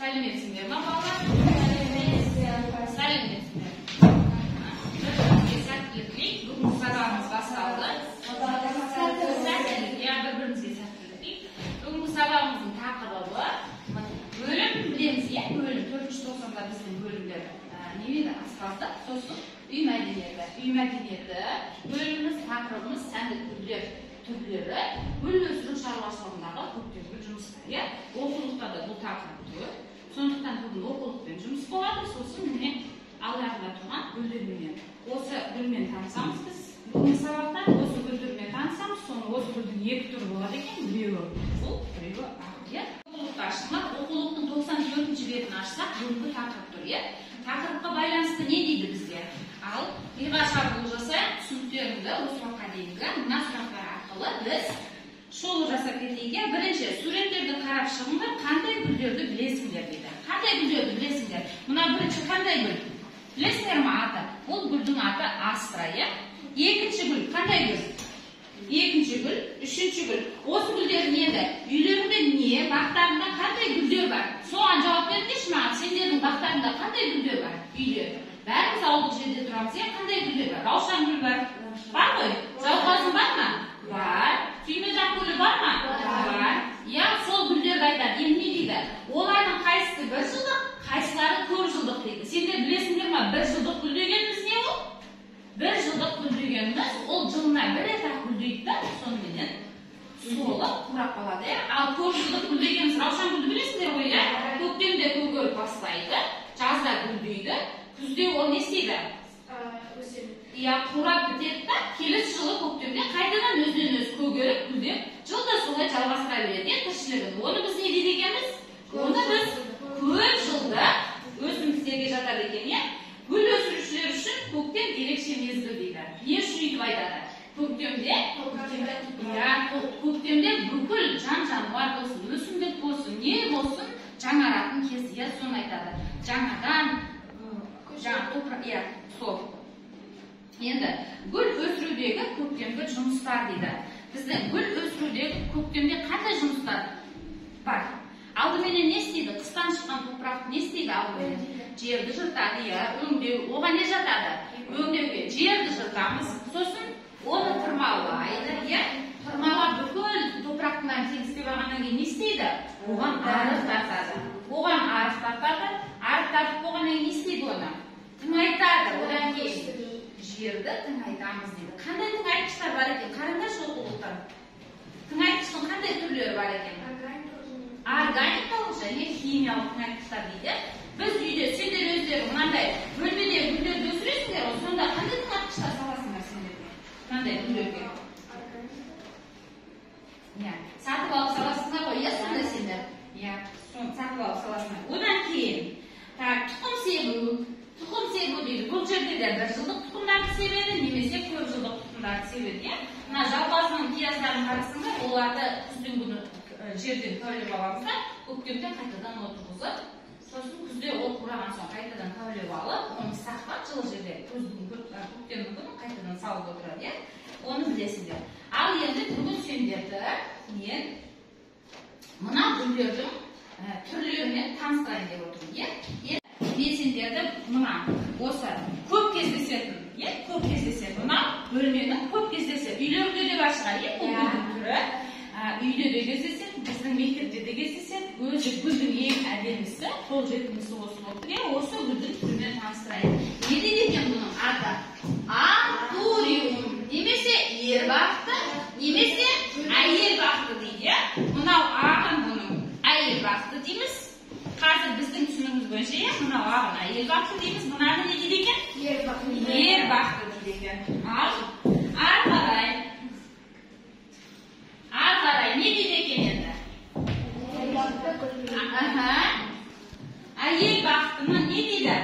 сәлеметсіңдер ма балалар сәлеметсіңдер бір-бірімізге сәттілік тілейік бүгінгі сабағымыз басталды сәттілік иә бір бірімізге сәттілік тілейік бүгінгі сабағымыздың тақырыбы бөлім білеміз иә бөлім төртінші тоқсанда біздің бөлімдер не еді аспаздық сосын үй мәдениеті үй мәдениеті бөліміміз тақырыбымыз сәндік түрлер түрлері гүл өсіру шаруашылығындағы көктемгі жұмыстар иә оқулықта да бұл тақырып тұр сондықтан бүгін оқулықпен жұмыс болады сосын міне алдарында тұрған гүлдермен осы гүлмен танысамыз біз бүгінгі сабақта осы гүлдермен танысамыз соны осы гүлдің екі түрі болады екен біреуі қызыл біреуі ақ иә оқулықты ашсақ оқулықтың тоқсан төртінші бетін ашсақ бүгінгі тақырып тұр иә тақырыпқа байланысты не дейді бізге ал миға шабуыл жасайық түсініктеріңді осы уақытқа дейінгі мына сұрақтар арқылы біз шолу жасап кетейік иә бірінші суреттерді қарап шығыңдар қандай гүлдерді білесіңдер қандай гүлдерді білесіңдер мына бірінші қандай гүл білесіңдер ма аты бұл гүлдің аты астра иә екінші гүл қандай гүл екінші гүл үшінші гүл осы гүлдер неді үйлеріңде не бақтарыңда қандай гүлдер бар соған жауап беріңдерші маған сендердің бақтарыңда қандай гүлдер бар үйде бәріміз ауылдық жерде тұрамыз иә қандай гүлдер бар раушан гүл бар бар ғой жауқазын бар ма бар түймежақ гүлі бар ма бар иә сол гүлдерді айтады енді не дейді олардың қайсысы бір жылдық қайсылары көп жылдық дейді сендер білесіңдер ма бір жылдық гүл дегеніміз не ол бір жылдық гүл дегеніміз ол жылына бір рет ақ гүлдейді да соныменен қурап қалады. Иә ал көп жылдық гүл дегеніміз раушан гүлді білесіңдер ғой иә. көктемде көгеріп бастайды жазда гүлдейді күзде ол не істейді? Иә қурап бітеді да келесі жылы көктемде қайтадан өзінен өзі көгеріп гүлдеп жылда солай жалғастыра береді. Иә тіршілігін оны біз не дейді екенбіз? Оны біз көп жылдық өсімдіктерге жатады екен иә гүл өсірушілер үшін көктем ерекше мезгіл дейді не үшін өйтіп айтады көктемде иә көктемде бүкіл жан жануар болсын өсімдік болсын не болсын жаңаратын кез иә соны айтады жаңадан топырақ иә сол. Енді гүл өсірудегі көктемгі жұмыстар дейді. Біздің гүл өсірудегі көктемде қандай жұмыстар бар? Алдыменен не істейді? Қыстан шыққан топырақты не істейді алдыменен жерді жыртады иә өңдеу оған не жатады? Өңдеуге жерді жыртамыз. Сосын оны тырмалайды иә тырмалап бүкіл топырақтың бәрін тегістеп алғаннан кейін не істейді? Оған арық тартады. Оған арық тартады арық тартып болғаннан кейін не істейді оны? Тыңайтады одан кейін. Жерді тыңайтамыз дейді. Қандай тыңайтқыштар бар екен? Қараңдаршы оқулықтан тыңайтқыштың қандай түрлері бар екен? Органикалық. Және химиялық тыңайтқыштар дейді. Біз үйде сендер өздерің мынандай бөлмеде гүлдерді өсіресіңдер ғой сонда қандай тыңайтқыштар саласыңдар сендер мынандай гүлдерге иә сатып алып саласыңдар ғой иә сонда сендер иә соны сатып алып саласыңдар одан кейін так тұқым себу тұқым себу дейді бұл жерде де бір жылдық тұқымдарды себеді немесе көп жылдық тұқымдарды себеді иә мына жалғазының пияздарын қарасаңдар оларды күздің күні жерден тәулеп аламыз да көктемде қайтадан отырғызып сосын күзде ол қураған соң қайтадан тәулеп алып оны сақтап жылы жерде күздің көктемнің күні қайтадан салып отырады иә оны білесіңдер ал енді бүгін сендерді мен мына гүлдердің түрлерімен таныстырайын деп отырмын иә мен сендерді мына осы көп кездесетін иә көп кездесетін мына бөлменің көп кездеседі үйлеріңде де бар шығар иә бұл түрі үйде де кездеседі біздің мектепте де кездеседі өзі гүлдің ең әдемісі қол жетімдісі осы болып тұр. иә осы гүлдің түрімен таныстырайын. Не дейді екен бұның аты? Антуриум немесе ер бақыты немесе әйел бақыты дейді иә? Мынау ағын бұның әйел бақыты дейміз. Қазір біздің түсінігіміз бойынша иә мынау ағын әйел бақыты дейміз. Мынаны не дейді екен? Ер бақыты ер бақыты дейді екен. Ал ары қарай ары қарай не дейді екен енді ер бақыты гүл аха әйел бақытыны не дейді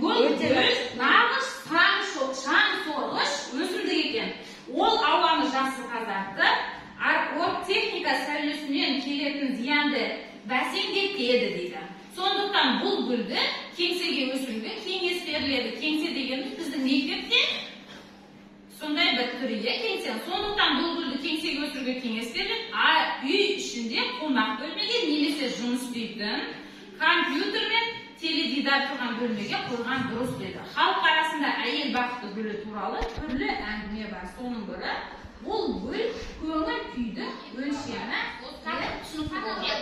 бұл гүл нағыз шаң сорғыш өсімдік екен ол ауаны жақсы тазартып техника сәулесінен келетін зиянды бәсеңдетеді дейді. Сондықтан бұл гүлді кеңсеге өсіруге кеңес беріледі. Кеңсе дегеніміз біздің мектепте бір түрі иә кеңсенің сондықтан бұл гүлді кеңсеге өсіруге кеңес беріледі а үй ішінде қонақ бөлмеге немесе жұмыс істейтін компьютер мен теледидар тұрған бөлмеге қойған дұрыс деді халық арасында әйел бақыты гүлі туралы түрлі әңгіме бар соның бірі бұл гүл көңіл күйдің өлшемі түсінікті иә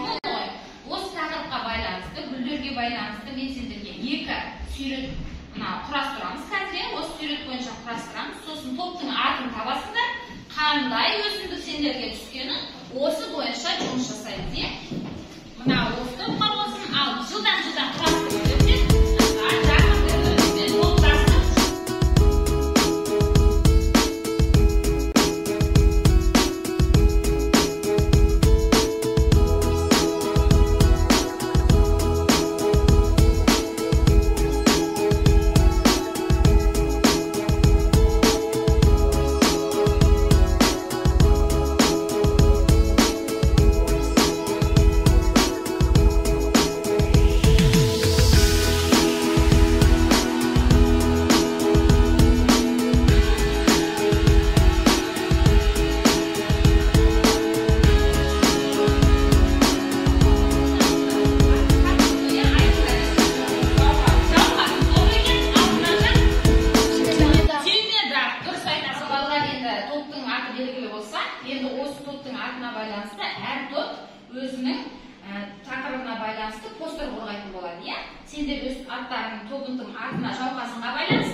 ғой осы тақырыпқа байланысты гүлдерге байланысты мен сендерге екі сурет мына құрастырамыз. Қазір осы сурет бойынша құрастырамыз. Сосын топтың атын табасыңдар қандай өсімдік сендерге түскенін осы бойынша жұмыс жасаймыз иә мына осы топқа болсын ал жылдан жылдан сендер өз аттарың тобыңның атына жауқазынға байланысты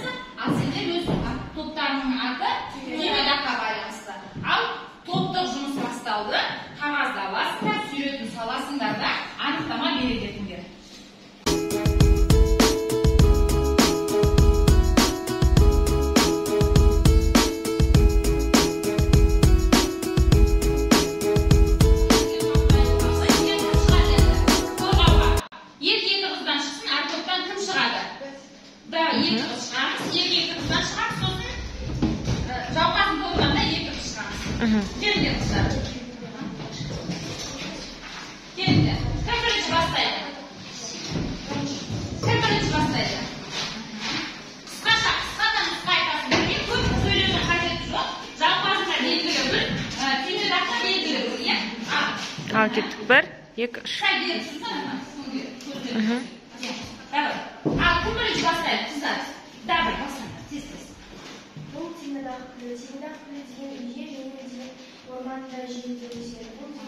қажеті жоқ жауқазынға белгілі гүл ә, түймедаққа белгілі гүл иә ал кеттік бір екі үш. Давай. Ал кім бірінші бастайды, қыздар? Давай, бастаңдар, тез тез. Бұл түймедақ гүлі деген үйде және де орманда жиі өседі бұл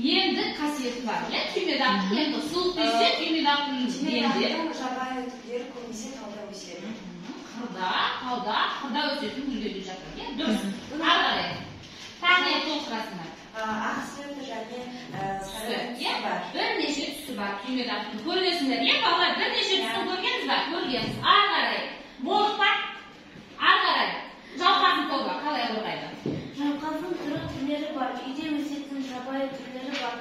емдік қасиеті бар, иә? Түймедақтың енді суық тисе, түймедақтың емдік. Жабайы түрлері көбінесе тауда өседі. Қырда, тауда, қырда өсетін гүлдер де жатыр, иә? Дұрыс. Ары қарай. Тағы толықтырасыңдар? А, Ақ түсті және иә? Бірнеше түсі бар түймедақтың. Көресіңдер, иә балалар? Бірнеше түсін көргенсіз ба? Көргенсіз. Ары қарай. Ма? Ары қарай. Жауқазын тобы қалай қорғайды? жауқазын түрі түрлері бар үйде өсетін жабайы түрлері бар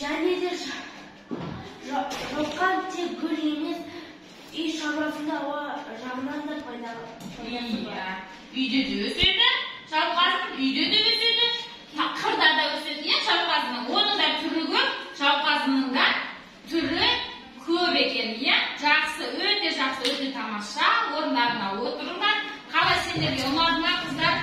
және де жа- жа- жауқан тек гүл емес үй шаруасында жағынан да пайдалы Иә. Үйде де өседі, жауқазын үйде де өседі, та- қырда да өседі, иә жауқазынның. Оның да түрі көп, жауқазынның да түрі көп екен, иә. Жақсы, өте жақсы, өте тамаша. Орындарына отырыңдар. Қалай сендерге ұнады ма қыздар?